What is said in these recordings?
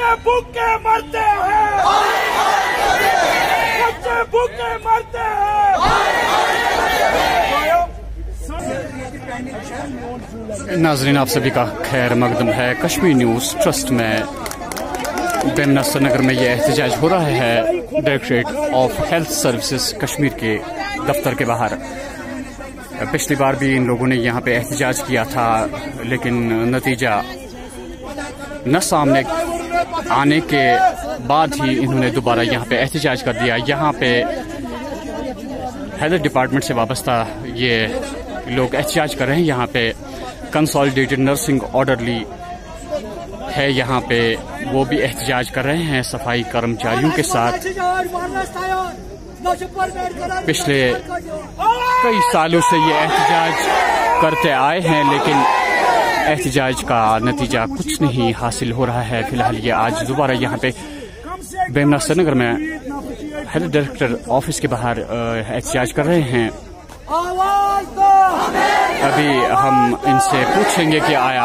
बच्चे भूखे मरते हैं। बच्चे भूखे मरते हैं। नाजरीन, आप सभी का खैर मकदम है। कश्मीर न्यूज़, ट्रस्ट में। बेमना नगर में यह एहतजाज हो रहा है directorate of health services Kashmir के दफ्तर के बाहर। पिछली बार भी इन लोगों ने यहाँ पे एहतजाज किया था, लेकिन नतीजा न सामने आने के बाद ही इन्होंने दोबारा यहाँ पे एहतजाज कर दिया। यहाँ पे हेल्थ डिपार्टमेंट से वाबस्ता ये लोग एहतजाज कर रहे हैं। यहाँ पे कंसोलिडेटेड नर्सिंग ऑर्डरली है यहाँ पे। वो भी एहतजाज कर रहे हैं सफ़ाई कर्मचारियों के साथ। पिछले कई सालों से ये एहतजाज करते आए हैं, लेकिन एहतजाज का नतीजा कुछ नहीं हासिल हो रहा है। फ़िलहाल ये आज दोबारा यहाँ पे बेमना श्रीनगर में हेल्थ डायरेक्टर ऑफ़िस के बाहर एहतजाज कर रहे हैं। अभी हम इनसे पूछेंगे कि आया,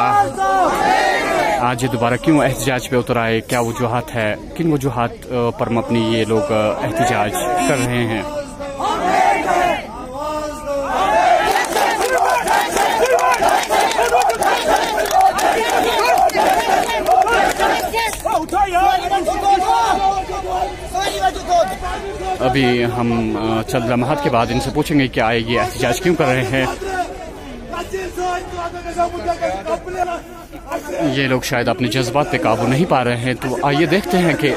आज ये दोबारा क्यों एहतजाज पे उतर आए? क्या वजूहत है? किन वजूहत पर अपनी ये लोग एहतजाज कर रहे हैं? अभी हम चंद लम्हात के बाद इनसे पूछेंगे क्या ये एहतजाज क्यों कर रहे हैं ये लोग शायद अपने जज्बात पे काबू नहीं पा रहे हैं तो आइए देखते हैं कि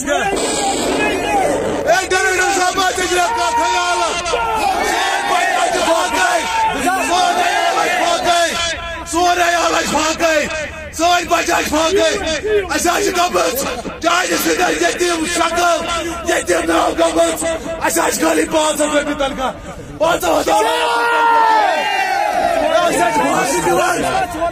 go. फांगे सोन बचा फांगे असा गमत डायस यतीम शकल यतीम नाव गमत असा खाली पाँच हज़ार रुपये तनखा पाँच हज़ार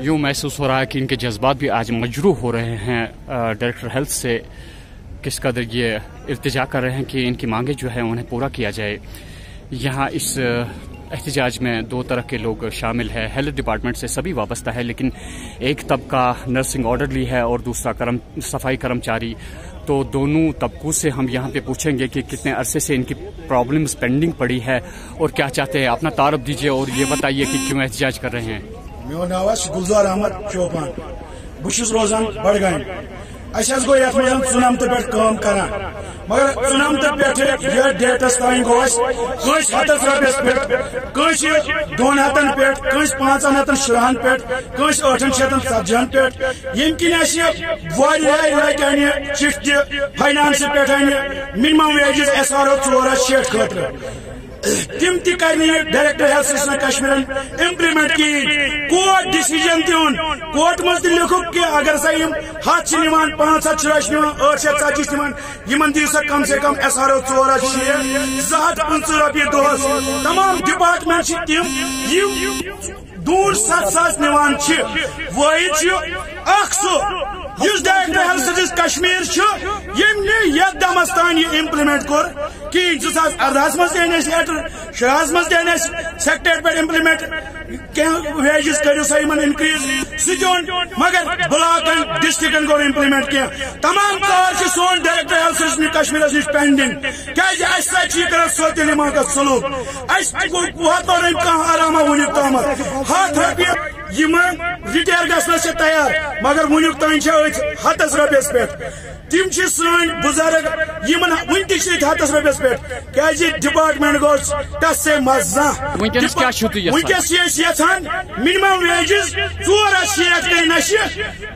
यूँ महसूस हो रहा है कि इनके जज्बात भी आज मजरूह हो रहे हैं। डायरेक्टर हेल्थ से किस कदर ये इल्तजा कर रहे हैं कि इनकी मांगे जो है उन्हें पूरा किया जाए। यहाँ इस एहतजाज में दो तरह के लोग शामिल है। हेल्थ डिपार्टमेंट से सभी वाबस्ता है, लेकिन एक तबका नर्सिंग ऑर्डरली है और दूसरा कर्म, सफ़ाई कर्मचारी। तो दोनों तबकों से हम यहाँ पे पूछेंगे कि कितने अरसे से इनकी प्रॉब्लम्स पेंडिंग पड़ी है और क्या चाहते हैं। अपना तारफ दीजिए और ये बताइए कि क्यों एहतजाज कर रहे हैं। मो नाव गुलजार अहमद चौपान बहुत रोजान बडगाम अस गो ये पे करान मगर चुनमत पे डेटस तान गो हतस रपस पे दोन हतन पे पांचन हतन शुरहन पे ठन शतन सतजन पे यम अन चिट फाइनान्स पे minimum wages S R O चोर शेट खतर। तिम तक director health system Kashmir implement कहें कोर्ट डिसीज़न तुन कोर्ट मज लिखुक कि अगर सा हथ पाँच हथ ठ शत षात इन दिव सा कम से कम एस आर ओ चोर हथ षेठ पंच रोपये दोस तमाम डिपार्टमेंट तम दूर सत सास निवान Wahid director health service Kashmir यम ये दमस तान यह इम्प्लीमेंट कोर। मज दिन लेटर मज दिन सेक्रेट पे इम्प्लीमेंट कह वेजेस करो सा इनक्रीज सह मगर ब्लॉकन डिस्ट्रिक्टन गो इम्प्लीमेंट कह तमाम कार सोन डायरेक्टर सर्विस कश्मीर नश पेंडिंग क्या कर सोत दिमाग सलूक वत कह आरामा वन तम हथ रपये रिटायर गस तैयार मगर वनुक तान हतस रपयस पे तिम सन बुज़ुर्ग वन रपयस पे क्या डिपार्टमेंट गो तस से मज़ा वनकस यहान मिनिमम वेजेस चोर शेख गई नशे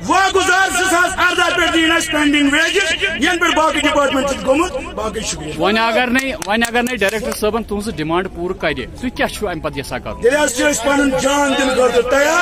वह गुजार सास अर्दा पे दिन पेंडिंग वेजेस यन पे बाकी डिपार्टमेंट गोमुत बाकी शुक्रिया। वन अगर नहीं वन अगर नहीं डायरेक्टर साहबन तुज डिमांड पूर कर तुम क्या अम पे यसा कर? जान दिन तैयार।